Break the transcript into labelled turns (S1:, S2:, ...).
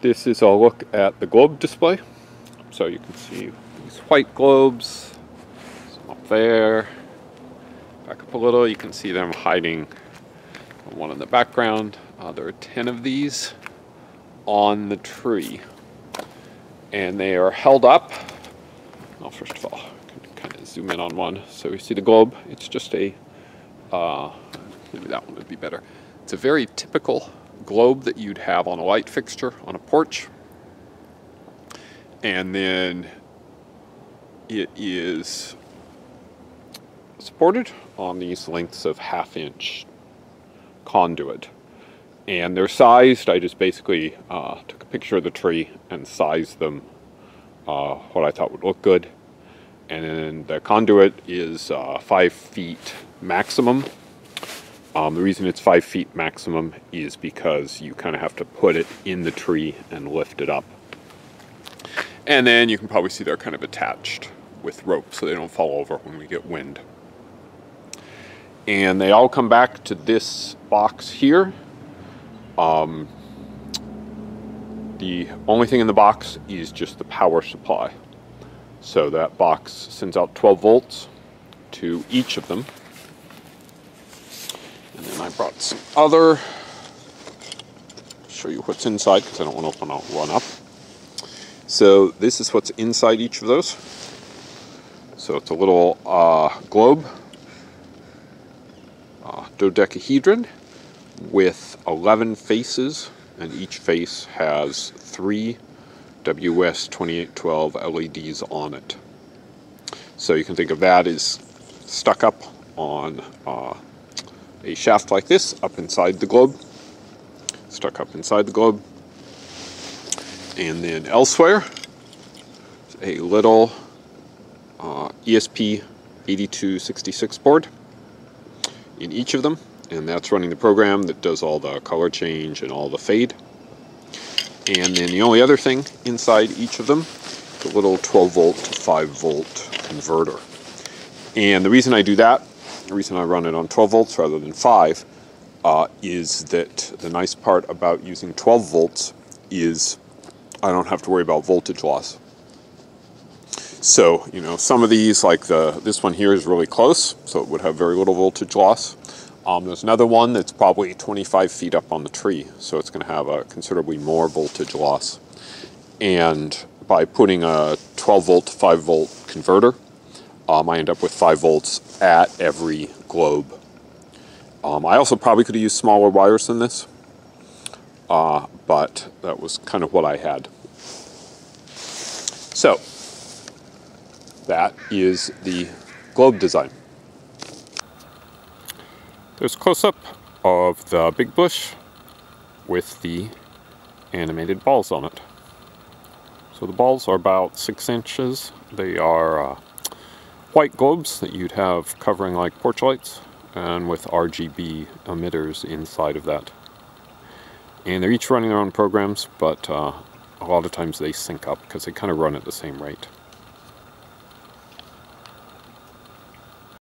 S1: This is a look at the globe display. So you can see these white globes, up there. Back up a little, you can see them hiding one in the background. Uh, there are 10 of these on the tree. And they are held up. Well, first of all, kind of zoom in on one. So you see the globe. It's just a, uh, maybe that one would be better. It's a very typical globe that you'd have on a light fixture on a porch. And then it is supported on these lengths of half inch conduit. And they're sized, I just basically uh, took a picture of the tree and sized them uh, what I thought would look good. And the conduit is uh, five feet maximum. Um, the reason it's five feet maximum is because you kind of have to put it in the tree and lift it up. And then you can probably see they're kind of attached with rope so they don't fall over when we get wind and they all come back to this box here. Um, the only thing in the box is just the power supply. So that box sends out 12 volts to each of them. And then I brought some other, show you what's inside because I don't want to open out run up. So this is what's inside each of those. So it's a little uh, globe dodecahedron with 11 faces, and each face has three WS2812 LEDs on it. So you can think of that as stuck up on uh, a shaft like this up inside the globe, stuck up inside the globe. And then elsewhere, a little uh, ESP 8266 board in each of them, and that's running the program that does all the color change and all the fade. And then the only other thing inside each of them is a little 12 volt to 5 volt converter. And the reason I do that, the reason I run it on 12 volts rather than 5, uh, is that the nice part about using 12 volts is I don't have to worry about voltage loss. So, you know, some of these, like the this one here is really close, so it would have very little voltage loss. Um, there's another one that's probably 25 feet up on the tree, so it's going to have a considerably more voltage loss. And by putting a 12 volt to 5 volt converter, um, I end up with 5 volts at every globe. Um, I also probably could have used smaller wires than this, uh, but that was kind of what I had. So, that is the globe design. There's a close-up of the big bush with the animated balls on it. So the balls are about six inches. They are uh, white globes that you'd have covering like porch lights and with RGB emitters inside of that. And they're each running their own programs, but uh, a lot of times they sync up because they kind of run at the same rate.